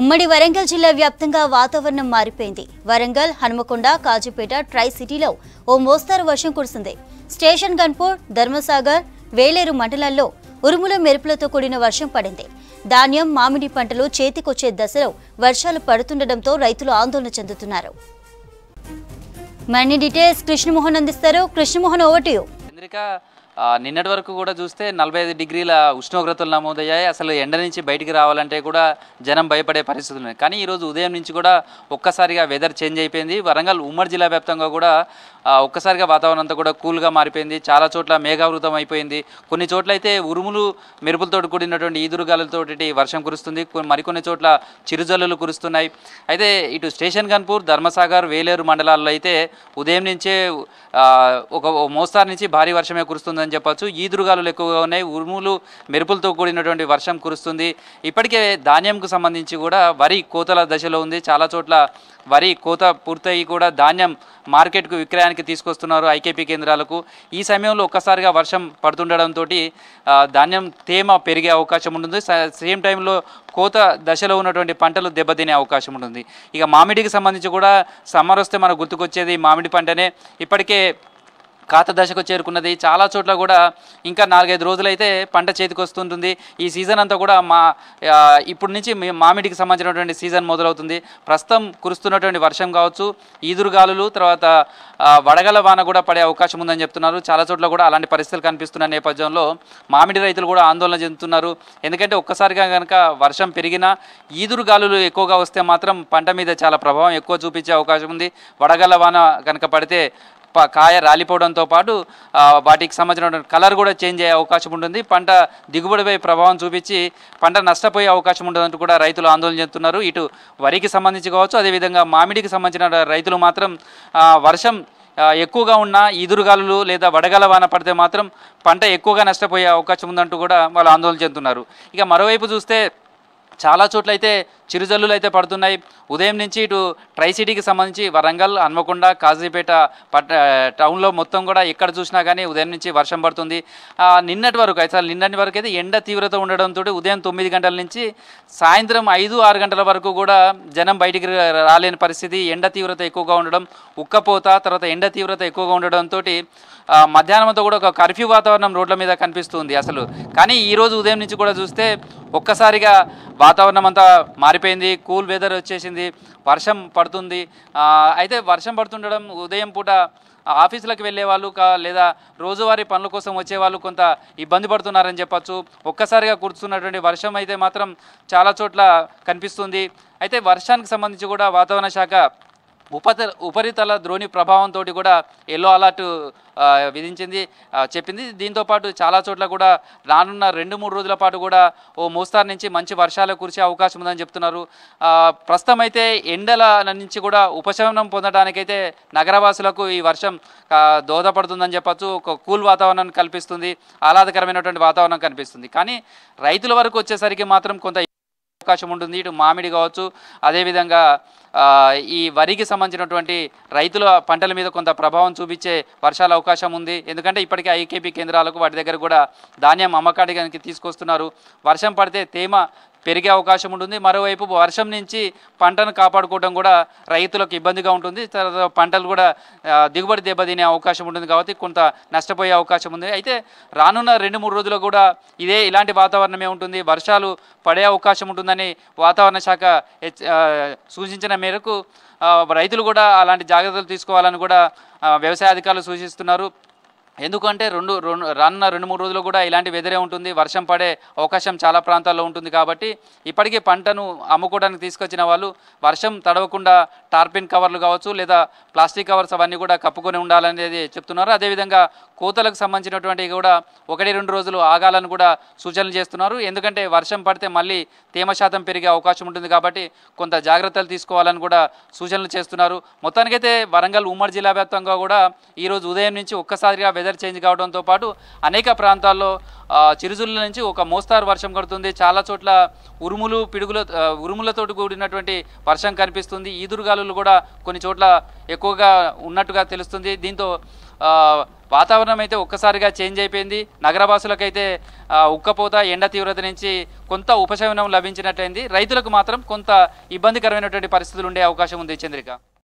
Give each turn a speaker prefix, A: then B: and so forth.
A: ఉమ్మడి వరంగల్ జిల్లా వ్యాప్తంగా వాతావరణం మారిపోయింది. వరంగల్ హనుమకొండ కాజుపేట ట్రై సిటీలో ఓ మోస్తారు వర్షం కురిసింది. స్టేషన్ గన్పూర్ ధర్మసాగర్ వేలేరు మండలాల్లో ఉరుముల మెరుపులతో కూడిన వర్షం పడింది. ధాన్యం మామిడి పంటలు చేతికొచ్చే దశలో వర్షాలు పడుతుండటంతో రైతులు ఆందోళన చెందుతున్నారు. మరిన్ని డీటెయిల్స్ కృష్ణమోహన్ అందిస్తారు. Krishnamohan over to you
B: Chandrika నిన్నటి వరకు కూడా చూస్తే నలభై ఐదు డిగ్రీల ఉష్ణోగ్రతలు నమోదయ్యాయి. అసలు ఎండ నుంచి బయటికి రావాలంటే కూడా జనం భయపడే పరిస్థితులు ఉన్నాయి. కానీ ఈరోజు ఉదయం నుంచి కూడా ఒక్కసారిగా వెదర్ చేంజ్ అయిపోయింది. వరంగల్ ఉమ్మడి జిల్లా వ్యాప్తంగా కూడా ఒక్కసారిగా వాతావరణం అంతా కూడా కూల్గా మారిపోయింది. చాలా చోట్ల మేఘావృతం అయిపోయింది. కొన్ని చోట్ల అయితే ఉరుములు మెరుపులతో కూడినటువంటి ఈదురుగాలతో వర్షం కురుస్తుంది. మరికొన్ని చోట్ల చిరుజల్లులు కురుస్తున్నాయి. అయితే ఇటు స్టేషన్ గన్పూర్ ధర్మసాగర్ వేలేరు మండలాల్లో అయితే ఉదయం నుంచే ఒక మోస్తారు నుంచి భారీ వర్షమే కురుస్తుందని చెప్పొచ్చు. ఈదురుగాలు ఎక్కువగా ఉన్నాయి. ఉరుములు మెరుపులతో కూడినటువంటి వర్షం కురుస్తుంది. ఇప్పటికే ధాన్యంకు సంబంధించి కూడా వరి కోతల దశలో ఉంది. చాలా చోట్ల వరి కోత పూర్తయి కూడా ధాన్యం మార్కెట్కు విక్రయానికి తీసుకొస్తున్నారు ఐకేపీ కేంద్రాలకు. ఈ సమయంలో ఒక్కసారిగా వర్షం పడుతుండడంతో ధాన్యం తేమ పెరిగే అవకాశం ఉంటుంది. సేమ్ టైంలో కోత దశలో ఉన్నటువంటి పంటలు దెబ్బతినే అవకాశం ఉంటుంది. ఇక మామిడికి సంబంధించి కూడా సమ్మర్ వస్తే మనకు గుర్తుకొచ్చేది మామిడి పంటనే. ఇప్పటికే ఖాత దశకు చేరుకున్నది. చాలా చోట్ల కూడా ఇంకా నాలుగైదు రోజులైతే పంట చేతికి వస్తుంటుంది. ఈ సీజన్ అంతా కూడా మా ఇప్పటి నుంచి మామిడికి సంబంధించినటువంటి సీజన్ మొదలవుతుంది. ప్రస్తుతం కురుస్తున్నటువంటి వర్షం కావచ్చు ఈదురుగాలులు తర్వాత వడగల వాన కూడా పడే అవకాశం ఉందని చెప్తున్నారు. చాలా చోట్ల కూడా అలాంటి పరిస్థితులు కనిపిస్తున్న నేపథ్యంలో మామిడి రైతులు కూడా ఆందోళన చెందుతున్నారు. ఎందుకంటే ఒక్కసారిగా కనుక వర్షం పెరిగినా ఈదురుగాలులు ఎక్కువగా వస్తే మాత్రం పంట మీద చాలా ప్రభావం ఎక్కువ చూపించే అవకాశం ఉంది. వడగల వాన కనుక పడితే కాయ రాలిపోవడంతో పాటు వాటికి సంబంధించిన కలర్ కూడా చేంజ్ అయ్యే అవకాశం ఉంటుంది. పంట దిగుబడిపై ప్రభావం చూపించి పంట నష్టపోయే అవకాశం ఉంటుందంటూ కూడా రైతులు ఆందోళన చెందుతున్నారు. ఇటు వరికి సంబంధించి కావచ్చు అదేవిధంగా మామిడికి సంబంధించిన రైతులు మాత్రం వర్షం ఎక్కువగా ఉన్న ఈదురుగాలులు లేదా వడగల వాన పడితే మాత్రం పంట ఎక్కువగా నష్టపోయే అవకాశం ఉందంటూ కూడా వాళ్ళు ఆందోళన చెందుతున్నారు. ఇక మరోవైపు చూస్తే చాలా చోట్ల అయితే చిరుజల్లులు అయితే పడుతున్నాయి. ఉదయం నుంచి ఇటు ట్రై సిటీకి సంబంధించి వరంగల్ హన్మకొండ కాజీపేట పట్ టౌన్లో మొత్తం కూడా ఎక్కడ చూసినా కానీ ఉదయం నుంచి వర్షం పడుతుంది. నిన్నటి వరకు అయితే నిన్నటి వరకు అయితే ఎండ తీవ్రత ఉండడంతో ఉదయం తొమ్మిది గంటల నుంచి సాయంత్రం ఐదు ఆరు గంటల వరకు కూడా జనం బయటికి రాలేని పరిస్థితి. ఎండ తీవ్రత ఎక్కువగా ఉండడం ఉక్కపోత తర్వాత ఎండ తీవ్రత ఎక్కువగా ఉండడంతో మధ్యాహ్నంతో కూడా ఒక కర్ఫ్యూ వాతావరణం రోడ్ల మీద కనిపిస్తుంది అసలు. కానీ ఈరోజు ఉదయం నుంచి కూడా చూస్తే ఒక్కసారిగా వాతావరణం అంతా పడిపోయింది కూల్ వెదర్ వచ్చేసింది వర్షం పడుతుంది. అయితే వర్షం పడుతుండడం ఉదయం పూట ఆఫీసులకు వెళ్ళే వాళ్ళు కా- లేదా రోజువారీ పనుల కోసం వచ్చే వాళ్ళు కొంత ఇబ్బంది పడుతున్నారని చెప్పొచ్చు. ఒక్కసారిగా కురుస్తున్నటువంటి వర్షం అయితే మాత్రం చాలా చోట్ల కనిపిస్తుంది. అయితే వర్షానికి సంబంధించి కూడా వాతావరణ శాఖ ఉపత ఉపరితల ద్రోణి ప్రభావంతో కూడా ఎల్లో అలర్ట్ విధించింది. చెప్పింది. దీంతో పాటు చాలా చోట్ల కూడా రానున్న రెండు మూడు రోజుల పాటు కూడా ఓ మోస్తారు నుంచి మంచి వర్షాలు కురిసే అవకాశం ఉందని చెప్తున్నారు. ప్రస్తుతం అయితే ఎండల నుంచి కూడా ఉపశమనం పొందడానికైతే నగరవాసులకు ఈ వర్షం దోహదపడుతుందని చెప్పొచ్చు. ఒక కూల్ వాతావరణాన్ని కల్పిస్తుంది. ఆహ్లాదకరమైనటువంటి వాతావరణం కనిపిస్తుంది. కానీ రైతుల వరకు వచ్చేసరికి మాత్రం కొంత అవకాశం ఉంటుంది. ఇటు మామిడి కావచ్చు అదేవిధంగా ఆ, ఈ వరికి సంబంధించినటువంటి రైతుల పంటల మీద కొంత ప్రభావం చూపించే వర్షాల అవకాశం ఉంది. ఎందుకంటే ఇప్పటికే ఐకేపీ కేంద్రాలకు వాటి దగ్గర కూడా ధాన్యం అమ్మకానికి తీసుకొస్తున్నారు. వర్షం పడితే తేమ పెరిగే అవకాశం ఉంటుంది. మరోవైపు వర్షం నుంచి పంటను కాపాడుకోవడం కూడా రైతులకు ఇబ్బందిగా ఉంటుంది. తర్వాత పంటలు కూడా దిగుబడి దెబ్బతినే అవకాశం ఉంటుంది కాబట్టి కొంత నష్టపోయే అవకాశం ఉంది. అయితే రానున్న రెండు మూడు రోజులు కూడా ఇదే ఇలాంటి వాతావరణమే ఉంటుంది. వర్షాలు పడే అవకాశం ఉంటుందని వాతావరణ శాఖ సూచించిన మేరకు రైతులు కూడా అలాంటి జాగ్రత్తలు తీసుకోవాలని కూడా వ్యవసాయ అధికారులు సూచిస్తున్నారు. ఎందుకంటే రెండు రెండు రానున్న రెండు మూడు రోజులు కూడా ఇలాంటి వెదరే ఉంటుంది. వర్షం పడే అవకాశం చాలా ప్రాంతాల్లో ఉంటుంది కాబట్టి ఇప్పటికే పంటను అమ్ముకోవడానికి తీసుకొచ్చిన వాళ్ళు వర్షం తడవకుండా టార్పిన్ కవర్లు కావచ్చు లేదా ప్లాస్టిక్ కవర్స్ అవన్నీ కూడా కప్పుకొని ఉండాలనేది చెప్తున్నారు. అదేవిధంగా కోతలకు సంబంధించినటువంటి కూడా ఒకటి రెండు రోజులు ఆగాలని కూడా సూచనలు చేస్తున్నారు. ఎందుకంటే వర్షం పడితే మళ్ళీ తేమ శాతం పెరిగే అవకాశం ఉంటుంది కాబట్టి కొంత జాగ్రత్తలు తీసుకోవాలని కూడా సూచనలు చేస్తున్నారు. మొత్తానికైతే వరంగల్ ఉమ్మడి జిల్లా వ్యాప్తంగా కూడా ఈరోజు ఉదయం నుంచి ఒక్కసారిగా వెదర్ చేంజ్ కావడంతో పాటు అనేక ప్రాంతాల్లో చిరుజుల నుంచి ఒక మోస్తారు వర్షం పడుతుంది. చాలా చోట్ల ఉరుములు పిడుగుల ఉరుములతో కూడినటువంటి వర్షం కనిపిస్తుంది. ఈదురుగాలులు కూడా కొన్ని చోట్ల ఎక్కువగా ఉన్నట్టుగా తెలుస్తుంది. దీంతో వాతావరణం అయితే ఒక్కసారిగా చేంజ్ అయిపోయింది. నగరవాసులకైతే ఉక్కపోత ఎండ తీవ్రత నుంచి కొంత ఉపశమనం లభించినట్లయింది. రైతులకు మాత్రం కొంత ఇబ్బందికరమైనటువంటి పరిస్థితులు ఉండే అవకాశం ఉంది చంద్రిక.